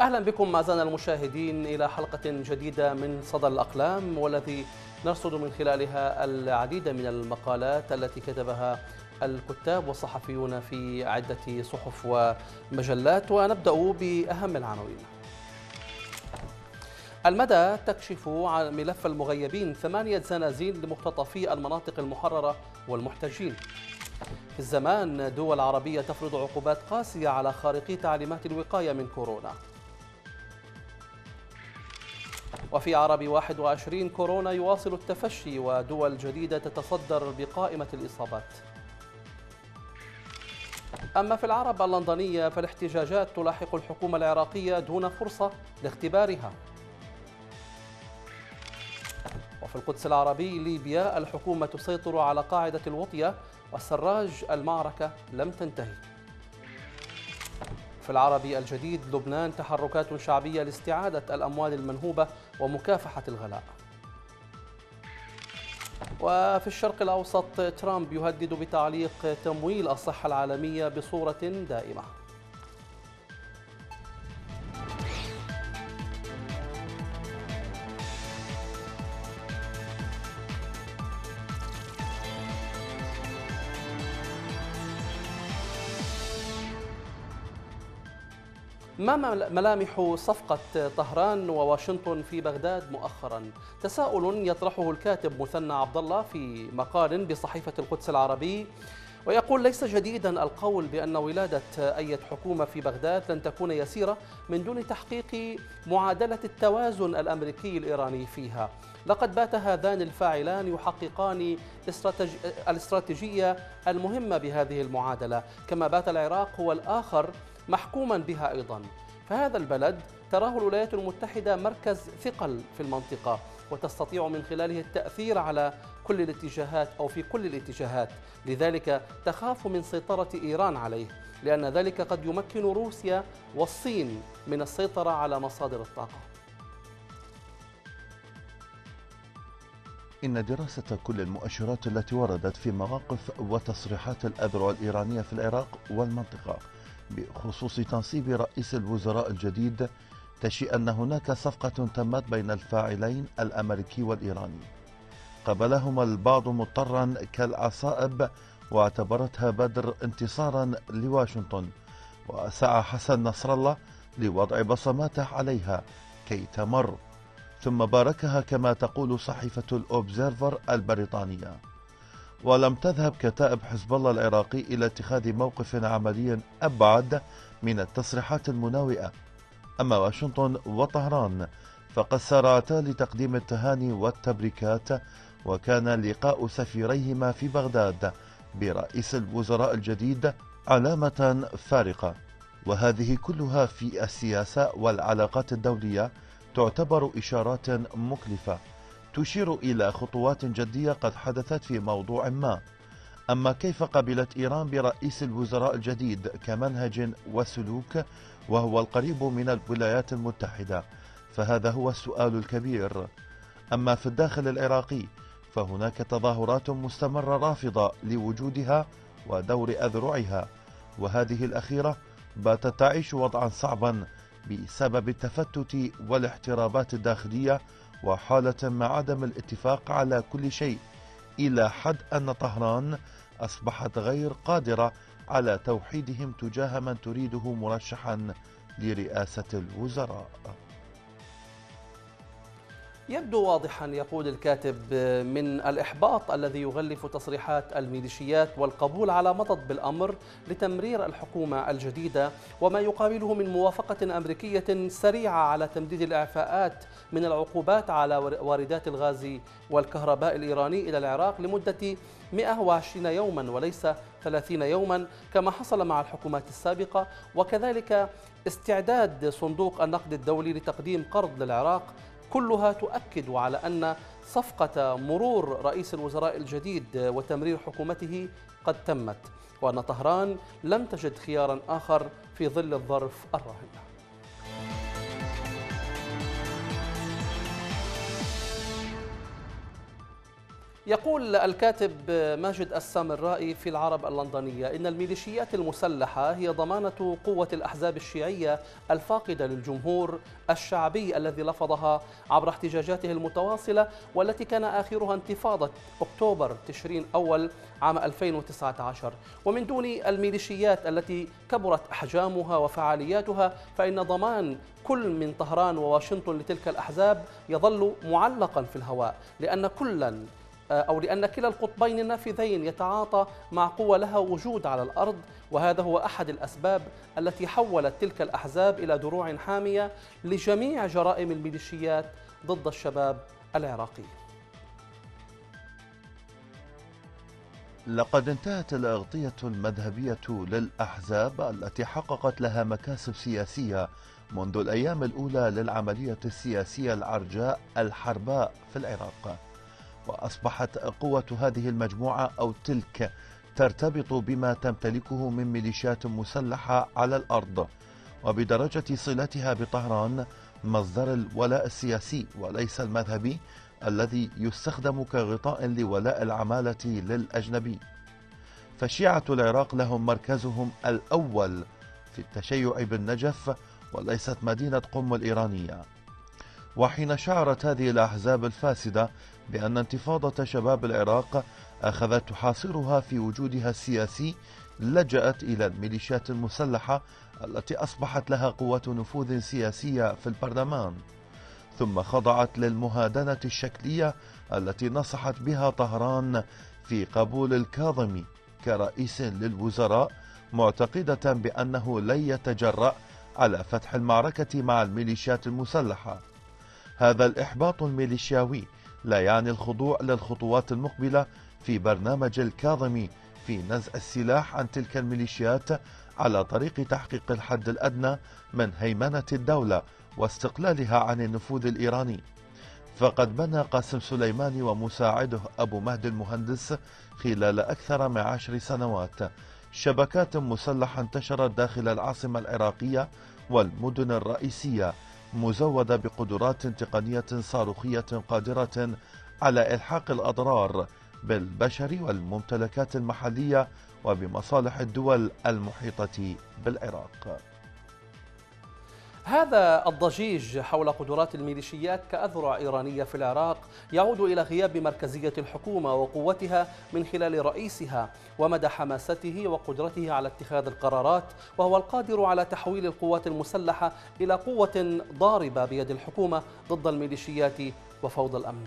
أهلا بكم أعزائنا المشاهدين إلى حلقة جديدة من صدى الأقلام والذي نرصد من خلالها العديد من المقالات التي كتبها الكتاب والصحفيون في عدة صحف ومجلات. ونبدأ بأهم العناوين. المدى تكشف عن ملف المغيبين ثمانية زنازين لمختطفي المناطق المحررة والمحتجين. في الزمان دول عربية تفرض عقوبات قاسية على خارقي تعليمات الوقاية من كورونا. وفي عرب 21 كورونا يواصل التفشي ودول جديدة تتصدر بقائمة الإصابات. أما في العرب اللندنية فالاحتجاجات تلاحق الحكومة العراقية دون فرصة لاختبارها. وفي القدس العربي ليبيا الحكومة تسيطر على قاعدة الوطية والسراج المعركة لم تنتهي. في العربي الجديد لبنان تحركات شعبية لاستعادة الأموال المنهوبة ومكافحة الغلاء. وفي الشرق الأوسط ترامب يهدد بتعليق تمويل الصحة العالمية بصورة دائمة. ما ملامح صفقة طهران وواشنطن في بغداد مؤخرا؟ تساؤل يطرحه الكاتب مثنى عبد الله في مقال بصحيفة القدس العربي ويقول ليس جديدا القول بأن ولادة أي حكومة في بغداد لن تكون يسيرة من دون تحقيق معادلة التوازن الأمريكي الإيراني فيها لقد بات هذان الفاعلان يحققان الاستراتيجية المهمة بهذه المعادلة كما بات العراق هو الآخر محكوما بها أيضا. فهذا البلد تراه الولايات المتحدة مركز ثقل في المنطقة وتستطيع من خلاله التأثير على كل الاتجاهات أو في كل الاتجاهات. لذلك تخاف من سيطرة إيران عليه لأن ذلك قد يمكن روسيا والصين من السيطرة على مصادر الطاقة. إن دراسة كل المؤشرات التي وردت في مواقف وتصريحات الأذرع الإيرانية في العراق والمنطقة بخصوص تنصيب رئيس الوزراء الجديد تشيء أن هناك صفقة تمت بين الفاعلين الأمريكي والإيراني. قبلهما البعض مضطرا كالعصائب واعتبرتها بدر انتصارا لواشنطن. وسعى حسن نصر الله لوضع بصماته عليها كي تمر. ثم باركها كما تقول صحيفة الأوبزيرفر البريطانية. ولم تذهب كتائب حزب الله العراقي إلى اتخاذ موقف عملي أبعد من التصريحات المناوئة. أما واشنطن وطهران فقد سارعتا لتقديم التهاني والتبريكات وكان لقاء سفيريهما في بغداد برئيس الوزراء الجديد علامة فارقة. وهذه كلها في السياسة والعلاقات الدولية تعتبر إشارات مكلفة. تشير إلى خطوات جدية قد حدثت في موضوع ما. أما كيف قبلت إيران برئيس الوزراء الجديد كمنهج وسلوك وهو القريب من الولايات المتحدة؟ فهذا هو السؤال الكبير. أما في الداخل العراقي فهناك تظاهرات مستمرة رافضة لوجودها ودور أذرعها. وهذه الأخيرة باتت تعيش وضعا صعبا بسبب التفتت والاحترابات الداخلية وحالة مع عدم الاتفاق على كل شيء إلى حد أن طهران أصبحت غير قادرة على توحيدهم تجاه من تريده مرشحا لرئاسة الوزراء. يبدو واضحا يقول الكاتب من الإحباط الذي يغلف تصريحات الميليشيات والقبول على مضض بالأمر لتمرير الحكومة الجديدة وما يقابله من موافقة أمريكية سريعة على تمديد الإعفاءات من العقوبات على واردات الغاز والكهرباء الإيراني إلى العراق لمدة 120 يوما وليس 30 يوما كما حصل مع الحكومات السابقة. وكذلك استعداد صندوق النقد الدولي لتقديم قرض للعراق كلها تؤكد على أن صفقة مرور رئيس الوزراء الجديد وتمرير حكومته قد تمت وأن طهران لم تجد خيارا آخر في ظل الظرف الراهن. يقول الكاتب ماجد السامرائي في العرب اللندنية إن الميليشيات المسلحة هي ضمانة قوة الأحزاب الشيعية الفاقدة للجمهور الشعبي الذي لفظها عبر احتجاجاته المتواصلة والتي كان آخرها انتفاضة أكتوبر تشرين أول عام 2019 ومن دون الميليشيات التي كبرت أحجامها وفعالياتها فإن ضمان كل من طهران وواشنطن لتلك الأحزاب يظل معلقا في الهواء لأن كلا أو لأن كلا القطبين النافذين يتعاطى مع قوة لها وجود على الأرض وهذا هو أحد الأسباب التي حولت تلك الأحزاب إلى دروع حامية لجميع جرائم الميليشيات ضد الشباب العراقي. لقد انتهت الأغطية المذهبية للأحزاب التي حققت لها مكاسب سياسية منذ الأيام الأولى للعملية السياسية العرجاء الحرباء في العراق. وأصبحت قوة هذه المجموعة أو تلك ترتبط بما تمتلكه من ميليشيات مسلحة على الأرض. وبدرجة صلتها بطهران مصدر الولاء السياسي وليس المذهبي الذي يستخدم كغطاء لولاء العمالة للأجنبي. فشيعة العراق لهم مركزهم الأول في التشيع بالنجف وليست مدينة قم الإيرانية. وحين شعرت هذه الأحزاب الفاسدة بأن انتفاضة شباب العراق أخذت تحاصرها في وجودها السياسي لجأت إلى الميليشيات المسلحة التي أصبحت لها قوة نفوذ سياسية في البرلمان. ثم خضعت للمهادنة الشكلية التي نصحت بها طهران في قبول الكاظمي كرئيس للوزراء معتقدة بأنه لن يتجرأ على فتح المعركة مع الميليشيات المسلحة. هذا الإحباط الميليشياوي لا يعني الخضوع للخطوات المقبلة في برنامج الكاظمي في نزع السلاح عن تلك الميليشيات على طريق تحقيق الحد الأدنى من هيمنة الدولة واستقلالها عن النفوذ الإيراني. فقد بنى قاسم سليماني ومساعده أبو مهدي المهندس خلال أكثر من عشر سنوات شبكات مسلحة انتشرت داخل العاصمة العراقية والمدن الرئيسية مزودة بقدرات تقنية صاروخية قادرة على إلحاق الأضرار بالبشر والممتلكات المحلية وبمصالح الدول المحيطة بالعراق. هذا الضجيج حول قدرات الميليشيات كأذرع إيرانية في العراق يعود إلى غياب مركزية الحكومة وقوتها من خلال رئيسها ومدى حماسته وقدرته على اتخاذ القرارات وهو القادر على تحويل القوات المسلحة إلى قوة ضاربة بيد الحكومة ضد الميليشيات وفوضى الأمن.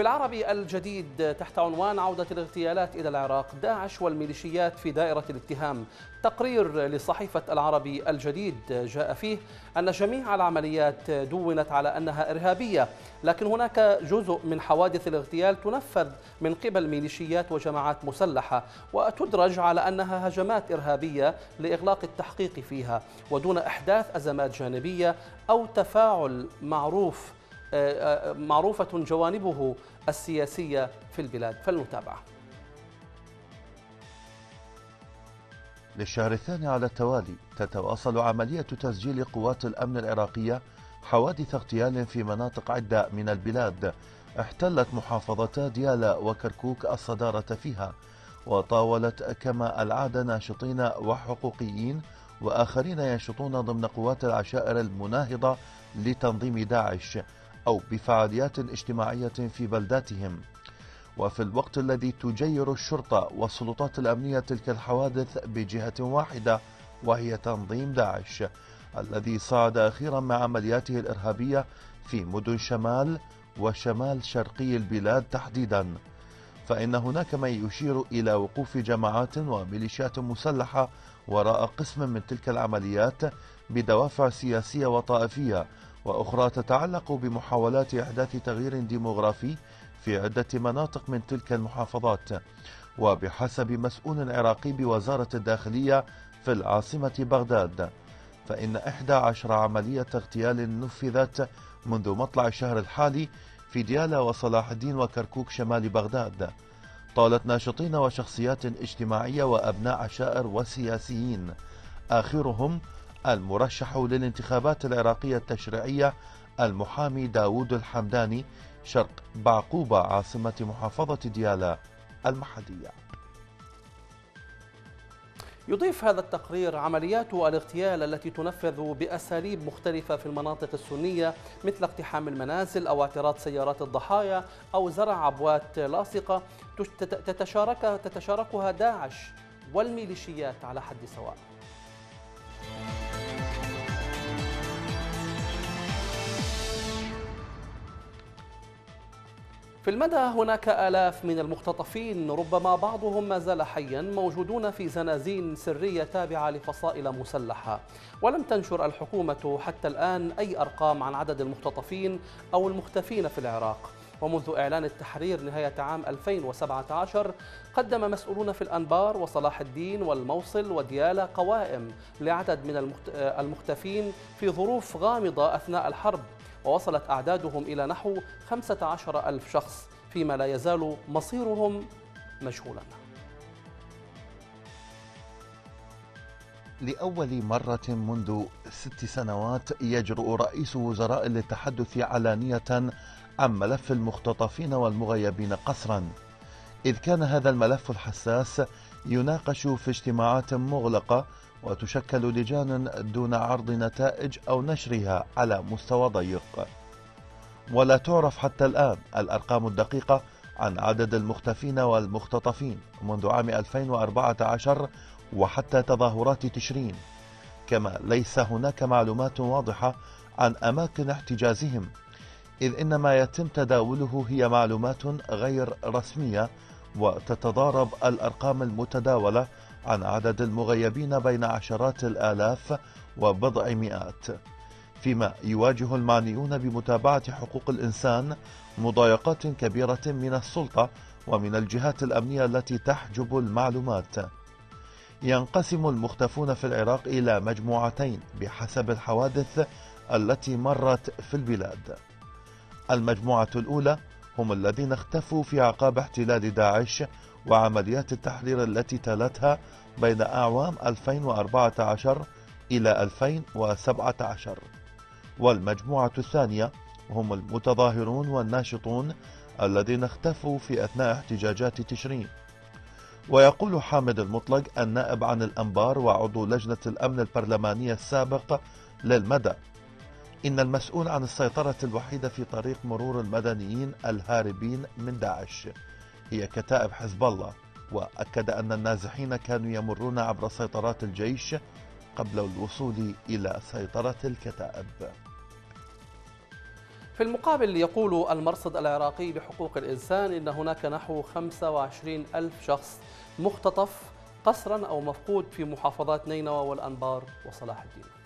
في العربي الجديد تحت عنوان عودة الاغتيالات إلى العراق داعش والميليشيات في دائرة الاتهام. تقرير لصحيفة العربي الجديد جاء فيه أن جميع العمليات دونت على أنها إرهابية لكن هناك جزء من حوادث الاغتيال تنفذ من قبل ميليشيات وجماعات مسلحة وتدرج على أنها هجمات إرهابية لإغلاق التحقيق فيها ودون إحداث أزمات جانبية أو تفاعل معروف. معروفة جوانبه السياسية في البلاد. فلنتابع. للشهر الثاني على التوالي تتواصل عملية تسجيل قوات الأمن العراقية حوادث اغتيال في مناطق عدة من البلاد. احتلت محافظتا ديالا وكركوك الصدارة فيها وطاولت كما العادة ناشطين وحقوقيين وآخرين ينشطون ضمن قوات العشائر المناهضة لتنظيم داعش. أو بفعاليات اجتماعية في بلداتهم. وفي الوقت الذي تجير الشرطة والسلطات الأمنية تلك الحوادث بجهة واحدة وهي تنظيم داعش الذي صعد أخيرا مع عملياته الإرهابية في مدن شمال وشمال شرقي البلاد تحديدا. فإن هناك من يشير إلى وقوف جماعات وميليشيات مسلحة وراء قسم من تلك العمليات بدوافع سياسية وطائفية وأخرى تتعلق بمحاولات إحداث تغيير ديموغرافي في عدة مناطق من تلك المحافظات. وبحسب مسؤول عراقي بوزارة الداخلية في العاصمة بغداد فإن 11 عملية اغتيال نفذت منذ مطلع الشهر الحالي في ديالا وصلاح الدين وكركوك شمال بغداد. طالت ناشطين وشخصيات اجتماعية وأبناء عشائر وسياسيين آخرهم المرشح للانتخابات العراقية التشريعية المحامي داود الحمداني شرق بعقوبة عاصمة محافظة ديالا المحلية. يضيف هذا التقرير عمليات الاغتيال التي تنفذ بأساليب مختلفة في المناطق السنية مثل اقتحام المنازل أو اعتراض سيارات الضحايا أو زرع عبوات لاصقة تتشارك تتشاركها داعش والميليشيات على حد سواء. في المدى هناك آلاف من المختطفين ربما بعضهم ما زال حيا موجودون في زنازين سرية تابعة لفصائل مسلحة. ولم تنشر الحكومة حتى الآن أي أرقام عن عدد المختطفين أو المختفين في العراق. ومنذ إعلان التحرير نهاية عام 2017 قدم مسؤولون في الأنبار وصلاح الدين والموصل وديالى قوائم لعدد من المختفين في ظروف غامضة أثناء الحرب. ووصلت أعدادهم إلى نحو 15 ألف شخص فيما لا يزال مصيرهم مجهولا لأول مرة منذ ست سنوات يجرؤ رئيس وزراء للتحدث علانية عن ملف المختطفين والمغيبين قسرا إذ كان هذا الملف الحساس يناقش في اجتماعات مغلقة وتشكل لجان دون عرض نتائج أو نشرها على مستوى ضيق. ولا تعرف حتى الآن الأرقام الدقيقة عن عدد المختفين والمختطفين منذ عام 2014 وحتى تظاهرات تشرين. كما ليس هناك معلومات واضحة عن أماكن احتجازهم إذ إن ما يتم تداوله هي معلومات غير رسمية وتتضارب الأرقام المتداولة عن عدد المغيبين بين عشرات الآلاف وبضع مئات. فيما يواجه المعنيون بمتابعة حقوق الإنسان مضايقات كبيرة من السلطة ومن الجهات الأمنية التي تحجب المعلومات. ينقسم المختفون في العراق إلى مجموعتين بحسب الحوادث التي مرت في البلاد. المجموعة الأولى هم الذين اختفوا في عقاب احتلال داعش وعمليات التحرير التي تلتها بين أعوام 2014 إلى 2017 والمجموعة الثانية هم المتظاهرون والناشطون الذين اختفوا في أثناء احتجاجات تشرين. ويقول حامد المطلق النائب عن الأنبار وعضو لجنة الأمن البرلمانية السابق للمدى إن المسؤول عن السيطرة الوحيدة في طريق مرور المدنيين الهاربين من داعش. هي كتائب حزب الله وأكد أن النازحين كانوا يمرون عبر سيطرات الجيش قبل الوصول إلى سيطرة الكتائب. في المقابل يقول المرصد العراقي بحقوق الإنسان إن هناك نحو 25 ألف شخص مختطف قسرا أو مفقود في محافظات نينوى والأنبار وصلاح الدين.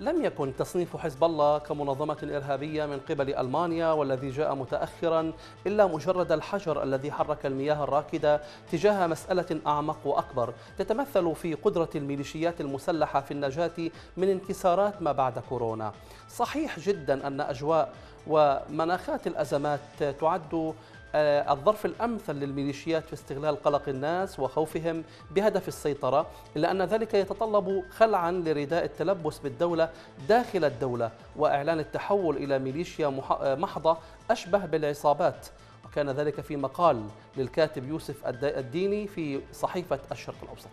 لم يكن تصنيف حزب الله كمنظمة إرهابية من قبل ألمانيا والذي جاء متأخرا إلا مجرد الحجر الذي حرك المياه الراكدة تجاه مسألة أعمق وأكبر تتمثل في قدرة الميليشيات المسلحة في النجاة من انكسارات ما بعد كورونا. صحيح جدا أن أجواء ومناخات الأزمات تعد الظرف الأمثل للميليشيات في استغلال قلق الناس وخوفهم بهدف السيطرة إلا أن ذلك يتطلب خلعا لرداء التلبس بالدولة داخل الدولة وإعلان التحول إلى ميليشيا آه، محضة أشبه بالعصابات. وكان ذلك في مقال للكاتب يوسف الديني في صحيفة الشرق الأوسط.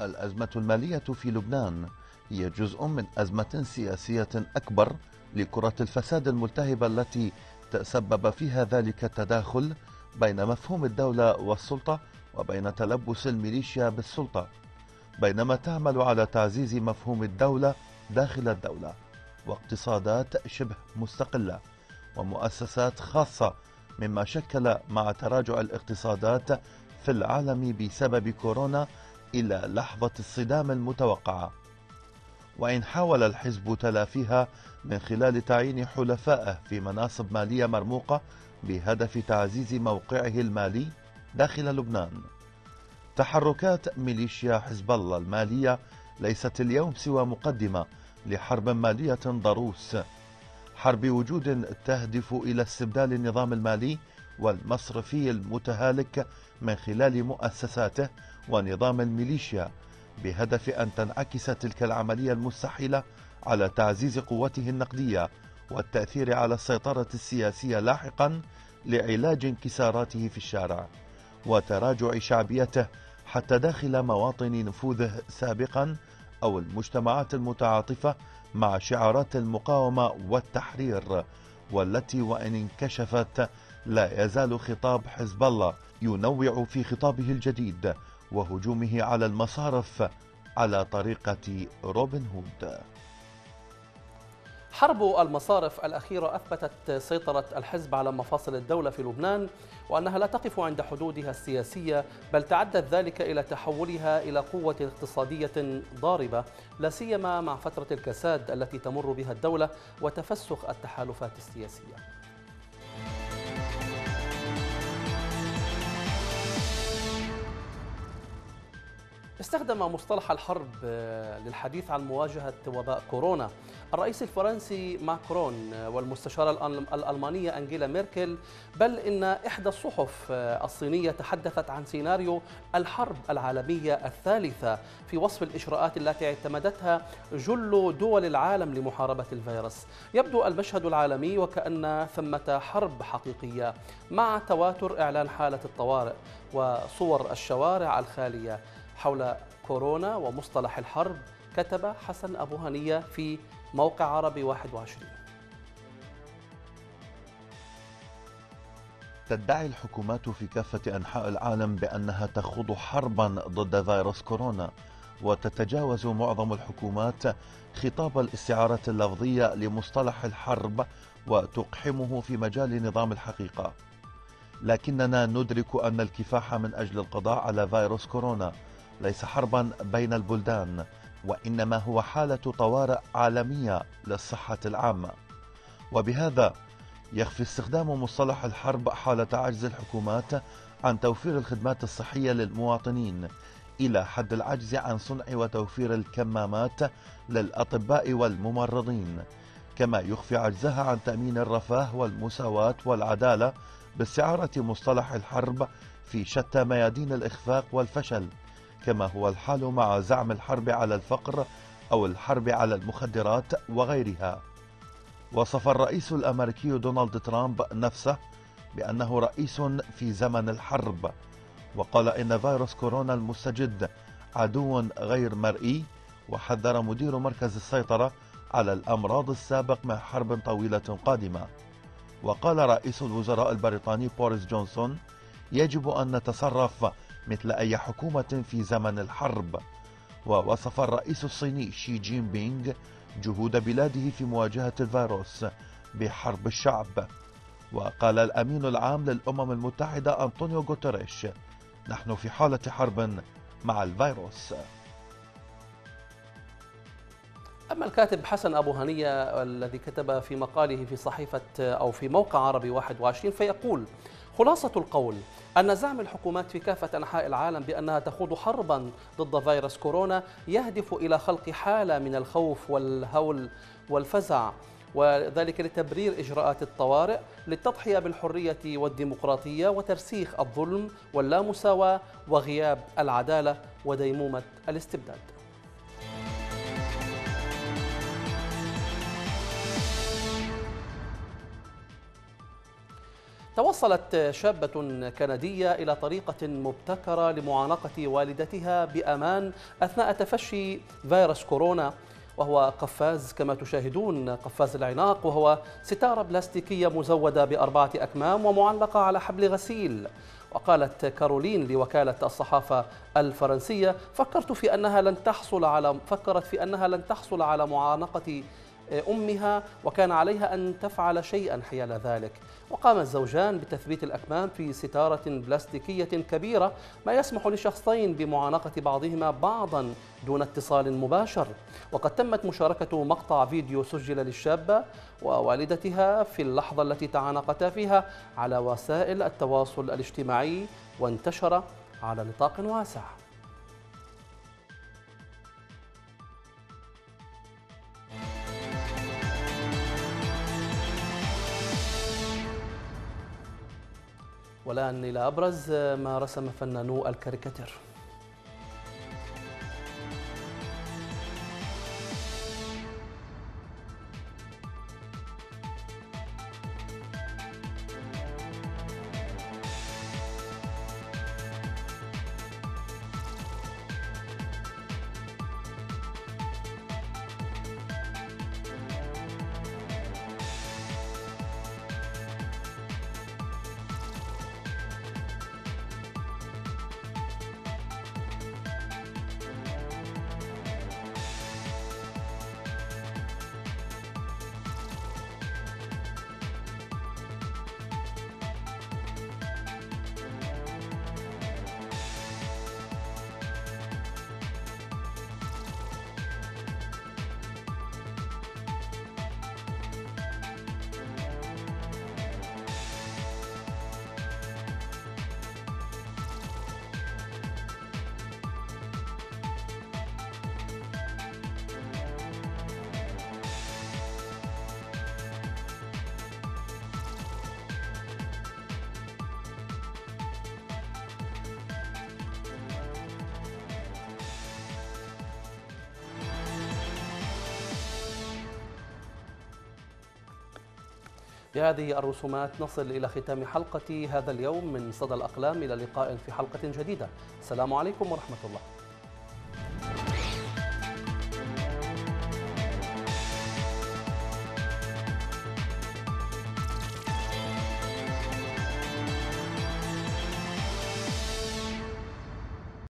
الأزمة المالية في لبنان هي جزء من أزمة سياسية أكبر لكرة الفساد الملتهبة التي تسبب فيها ذلك التداخل بين مفهوم الدولة والسلطة وبين تلبس الميليشيا بالسلطة بينما تعمل على تعزيز مفهوم الدولة داخل الدولة واقتصادات شبه مستقلة ومؤسسات خاصة مما شكل مع تراجع الاقتصادات في العالم بسبب كورونا إلى لحظة الصدام المتوقعة. وإن حاول الحزب تلافيها من خلال تعيين حلفائه في مناصب مالية مرموقة بهدف تعزيز موقعه المالي داخل لبنان. تحركات ميليشيا حزب الله المالية ليست اليوم سوى مقدمة لحرب مالية ضروس. حرب وجود تهدف إلى استبدال النظام المالي والمصرفي المتهالك من خلال مؤسساته ونظام الميليشيا بهدف أن تنعكس تلك العملية المستحيلة على تعزيز قوته النقدية والتأثير على السيطرة السياسية لاحقا لعلاج انكساراته في الشارع وتراجع شعبيته حتى داخل مواطن نفوذه سابقا أو المجتمعات المتعاطفة مع شعارات المقاومة والتحرير والتي وإن انكشفت لا يزال خطاب حزب الله ينوع في خطابه الجديد وهجومه على المصارف على طريقة روبن هود. حرب المصارف الأخيرة أثبتت سيطرة الحزب على مفاصل الدولة في لبنان وأنها لا تقف عند حدودها السياسية بل تعدت ذلك إلى تحولها إلى قوة اقتصادية ضاربة لا سيما مع فترة الكساد التي تمر بها الدولة وتفسخ التحالفات السياسية. استخدم مصطلح الحرب آه، للحديث عن مواجهة وباء كورونا. الرئيس الفرنسي ماكرون والمستشارة الألمانية أنجيلا ميركل بل إن إحدى الصحف آه، الصينية تحدثت عن سيناريو الحرب العالمية الثالثة في وصف الإجراءات التي اعتمدتها جل دول العالم لمحاربة الفيروس. يبدو المشهد العالمي وكأن ثمة حرب حقيقية مع تواتر إعلان حالة الطوارئ وصور الشوارع الخالية. حول كورونا ومصطلح الحرب كتب حسن أبو هنية في موقع عربي 21 تدعي الحكومات في كافة أنحاء العالم بأنها تخوض حربا ضد فيروس كورونا وتتجاوز معظم الحكومات خطاب الاستعارة اللفظية لمصطلح الحرب وتقحمه في مجال نظام الحقيقة. لكننا ندرك أن الكفاح من أجل القضاء على فيروس كورونا ليس حربا بين البلدان وإنما هو حالة طوارئ عالمية للصحة العامة. وبهذا يخفي استخدام مصطلح الحرب حالة عجز الحكومات عن توفير الخدمات الصحية للمواطنين إلى حد العجز عن صنع وتوفير الكمامات للأطباء والممرضين كما يخفي عجزها عن تأمين الرفاه والمساواة والعدالة باستعارة مصطلح الحرب في شتى ميادين الإخفاق والفشل. كما هو الحال مع زعم الحرب على الفقر أو الحرب على المخدرات وغيرها. وصف الرئيس الأمريكي دونالد ترامب نفسه بأنه رئيس في زمن الحرب وقال إن فيروس كورونا المستجد عدو غير مرئي وحذر مدير مركز السيطرة على الأمراض السابق من حرب طويلة قادمة. وقال رئيس الوزراء البريطاني بوريس جونسون يجب أن نتصرف مثل أي حكومة في زمن الحرب. ووصف الرئيس الصيني شي جين بينغ جهود بلاده في مواجهة الفيروس بحرب الشعب. وقال الأمين العام للأمم المتحدة أنطونيو غوتريش نحن في حالة حرب مع الفيروس. أما الكاتب حسن أبو هنية الذي كتب في مقاله في صحيفة أو في موقع عربي 21 فيقول خلاصة القول أن زعم الحكومات في كافة أنحاء العالم بأنها تخوض حربا ضد فيروس كورونا يهدف إلى خلق حالة من الخوف والهول والفزع وذلك لتبرير إجراءات الطوارئ للتضحية بالحرية والديمقراطية وترسيخ الظلم واللامساواة وغياب العدالة وديمومة الاستبداد. توصلت شابة كندية إلى طريقة مبتكرة لمعانقة والدتها بأمان أثناء تفشي فيروس كورونا وهو قفاز كما تشاهدون قفاز العناق وهو ستارة بلاستيكية مزودة بأربعة أكمام ومعلقة على حبل غسيل. وقالت كارولين لوكالة الصحافة الفرنسية فكرت في أنها لن تحصل على فكرت في أنها لن تحصل على معانقة أمها وكان عليها أن تفعل شيئا حيال ذلك. وقام الزوجان بتثبيت الأكمام في ستارة بلاستيكية كبيرة ما يسمح لشخصين بمعانقة بعضهما بعضا دون اتصال مباشر. وقد تمت مشاركة مقطع فيديو سجل للشابة ووالدتها في اللحظة التي تعانقتا فيها على وسائل التواصل الاجتماعي وانتشر على نطاق واسع. والآن إلى أبرز ما رسم فنانو الكاريكاتير. بهذه الرسومات نصل إلى ختام حلقة هذا اليوم من صدى الأقلام إلى لقاء في حلقة جديدة. السلام عليكم ورحمة الله.